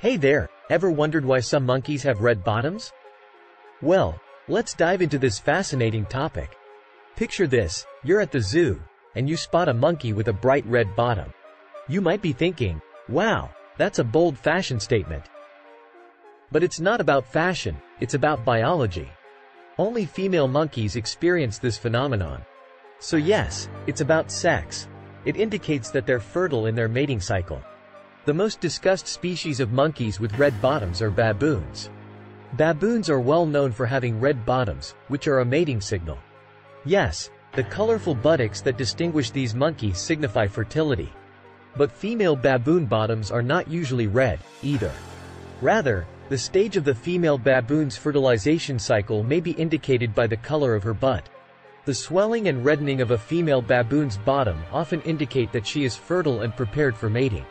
Hey there, ever wondered why some monkeys have red bottoms? Well, let's dive into this fascinating topic. Picture this, you're at the zoo, and you spot a monkey with a bright red bottom. You might be thinking, wow, that's a bold fashion statement. But it's not about fashion, it's about biology. Only female monkeys experience this phenomenon. So yes, it's about sex. It indicates that they're fertile in their mating cycle. The most discussed species of monkeys with red bottoms are baboons. Baboons are well known for having red bottoms, which are a mating signal. Yes, the colorful buttocks that distinguish these monkeys signify fertility. But female baboon bottoms are not usually red, either. Rather, the stage of the female baboon's fertilization cycle may be indicated by the color of her butt. The swelling and reddening of a female baboon's bottom often indicate that she is fertile and prepared for mating.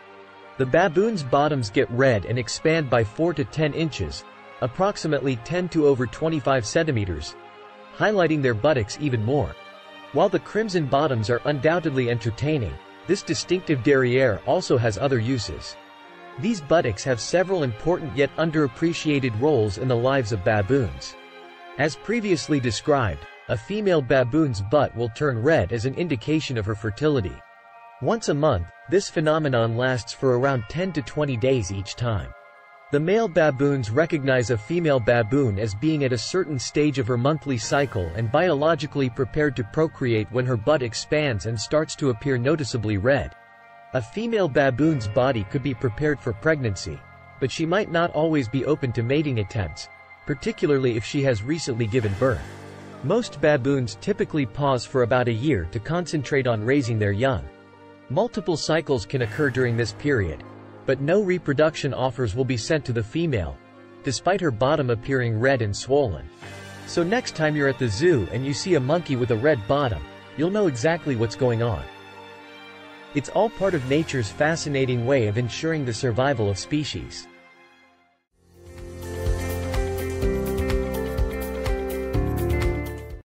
The baboon's bottoms get red and expand by 4 to 10 inches, approximately 10 to over 25 centimeters, highlighting their buttocks even more. While the crimson bottoms are undoubtedly entertaining, this distinctive derriere also has other uses. These buttocks have several important yet underappreciated roles in the lives of baboons. As previously described, a female baboon's butt will turn red as an indication of her fertility. Once a month, this phenomenon lasts for around 10 to 20 days each time. The male baboons recognize a female baboon as being at a certain stage of her monthly cycle and biologically prepared to procreate when her butt expands and starts to appear noticeably red. A female baboon's body could be prepared for pregnancy, but she might not always be open to mating attempts, particularly if she has recently given birth. Most baboons typically pause for about a year to concentrate on raising their young. Multiple cycles can occur during this period, but no reproduction offers will be sent to the female, despite her bottom appearing red and swollen. So next time you're at the zoo and you see a monkey with a red bottom, you'll know exactly what's going on. It's all part of nature's fascinating way of ensuring the survival of species.